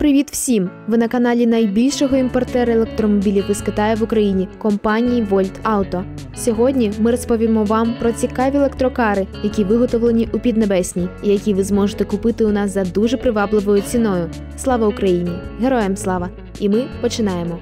Привіт всім! Ви на каналі найбільшого імпортера електромобілів із Китаю в Україні компанії Volt Auto. Сьогодні ми розповімо вам про цікаві електрокари, які виготовлені у Піднебесній, і які ви зможете купити у нас за дуже привабливою ціною. Слава Україні! Героям слава! І ми починаємо.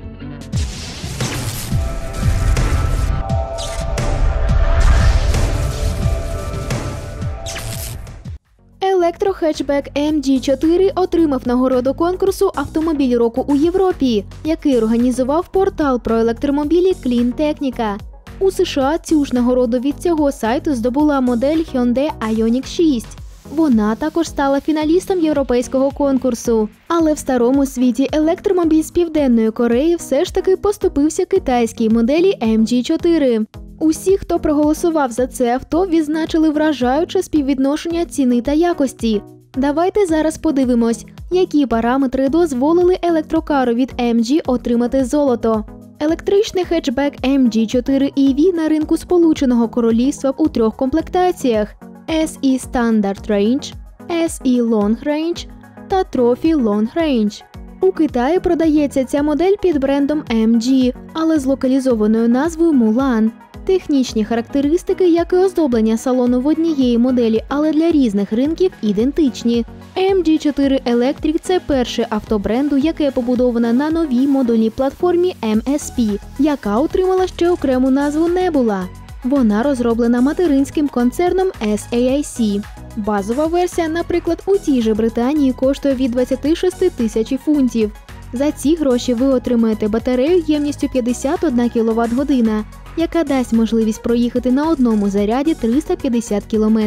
Електрохетчбек MG4 отримав нагороду конкурсу Автомобіль року у Європі, який організував портал про електромобілі Technica. У США цю ж нагороду від цього сайту здобула модель Hyundai Ioniq 6. Вона також стала фіналістом європейського конкурсу. Але в старому світі електромобіль з Південної Кореї все ж таки поступився китайській моделі MG4. Усі, хто проголосував за це авто, відзначили вражаюче співвідношення ціни та якості. Давайте зараз подивимось, які параметри дозволили електрокару від MG отримати золото. Електричний хетчбек MG4 EV на ринку Сполученого Королівства у трьох комплектаціях: SE Standard Range, SE Long Range та Trophy Long Range. У Китаї продається ця модель під брендом MG, але з локалізованою назвою Mulan. Технічні характеристики, як і оздоблення салону в однієї моделі, але для різних ринків ідентичні. MG4 Electric – це перше авто бренду, яке побудоване на новій модульній платформі MSP, яка отримала ще окрему назву Nebula. Вона розроблена материнським концерном SAIC. Базова версія, наприклад, у тій же Британії коштує від 26 тисяч фунтів. За ці гроші ви отримаєте батарею ємністю 51 кВт година, яка дасть можливість проїхати на одному заряді 350 км.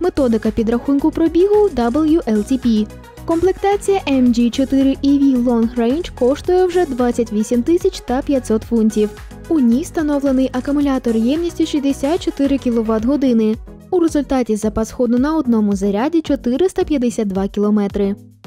Методика підрахунку пробігу WLTP. Комплектація MG4 EV Long Range коштує вже 28 тисяч та 500 фунтів. У ній встановлений акумулятор ємністю 64 кВт години. У результаті запас ходу на одному заряді 452 км.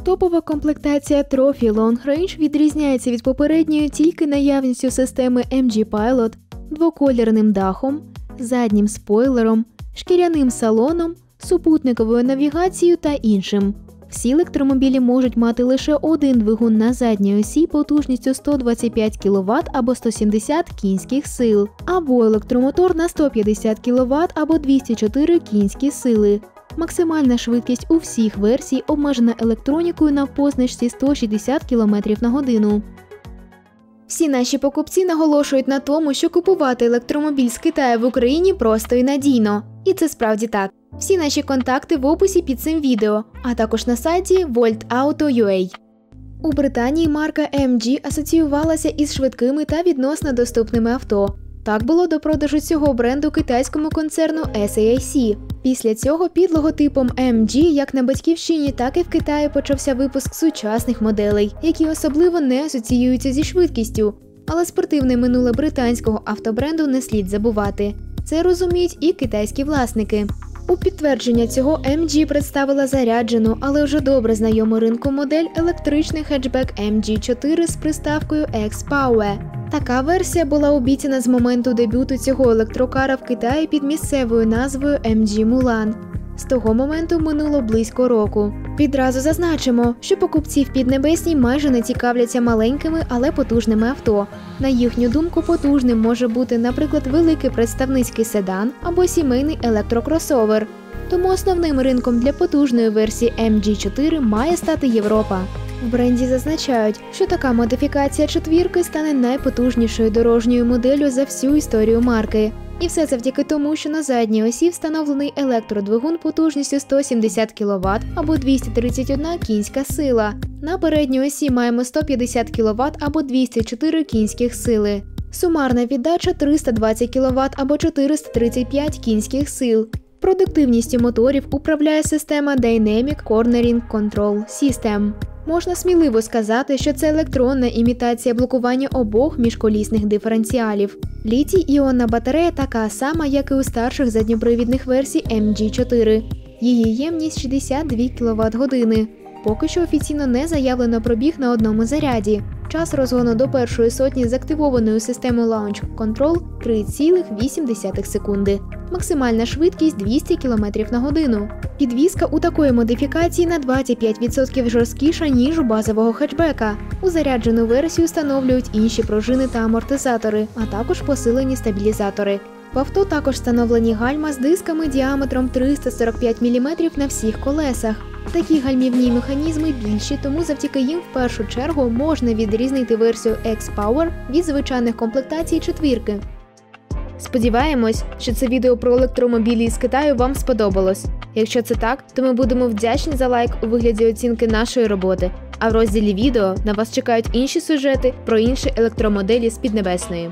Топова комплектація Trophy Long Range відрізняється від попередньої тільки наявністю системи MG Pilot, двоколірним дахом, заднім спойлером, шкіряним салоном, супутниковою навігацією та іншим. Всі електромобілі можуть мати лише один двигун на задній осі потужністю 125 кВт або 170 кінських сил, або електромотор на 150 кВт або 204 кінські сили. Максимальна швидкість у всіх версій обмежена електронікою на позначці 160 км на годину. Всі наші покупці наголошують на тому, що купувати електромобіль з Китаю в Україні просто і надійно. І це справді так. Всі наші контакти в описі під цим відео, а також на сайті VoltAuto.ua. У Британії марка MG асоціювалася із швидкими та відносно доступними авто. Так було до продажу цього бренду китайському концерну SAIC. Після цього під логотипом MG як на батьківщині, так і в Китаї почався випуск сучасних моделей, які особливо не асоціюються зі швидкістю. Але спортивне минуле британського автобренду не слід забувати. Це розуміють і китайські власники. У підтвердження цього MG представила заряджену, але вже добре знайому ринку модель електричний хетчбек MG4 з приставкою X-Power. Така версія була обіцяна з моменту дебюту цього електрокара в Китаї під місцевою назвою MG Mulan. З того моменту минуло близько року. Відразу зазначимо, що покупці в Піднебесній майже не цікавляться маленькими, але потужними авто. На їхню думку, потужним може бути, наприклад, великий представницький седан або сімейний електрокросовер. Тому основним ринком для потужної версії MG4 має стати Європа. В бренді зазначають, що така модифікація четвірки стане найпотужнішою дорожньою моделлю за всю історію марки. І все завдяки тому, що на задній осі встановлений електродвигун потужністю 170 кВт або 231 кінська сила. На передній осі маємо 150 кВт або 204 кінських сили. Сумарна віддача 320 кВт або 435 кінських сил. Продуктивністю моторів управляє система Dynamic Cornering Control System. Можна сміливо сказати, що це електронна імітація блокування обох міжколісних диференціалів. Літій іонна батарея така сама, як і у старших задньопривідних версій MG4. Її ємність 62 кВт години. Поки що офіційно не заявлено пробіг на одному заряді. Час розгону до першої сотні з активованою системою Launch Control 3,8 секунди. максимальна швидкість 200 км на годину. Підвізка у такої модифікації на 25% жорсткіша, ніж у базового хетчбека. У заряджену версію встановлюють інші пружини та амортизатори, а також посилені стабілізатори. В авто також встановлені гальма з дисками діаметром 345 мм на всіх колесах. Такі гальмівні механізми більші, тому завдяки їм в першу чергу можна відрізнити версію X-Power від звичайних комплектацій четвірки. Сподіваємось, що це відео про електромобілі із Китаю вам сподобалось. Якщо це так, то ми будемо вдячні за лайк у вигляді оцінки нашої роботи. А в розділі відео на вас чекають інші сюжети про інші електромоделі з Піднебесної.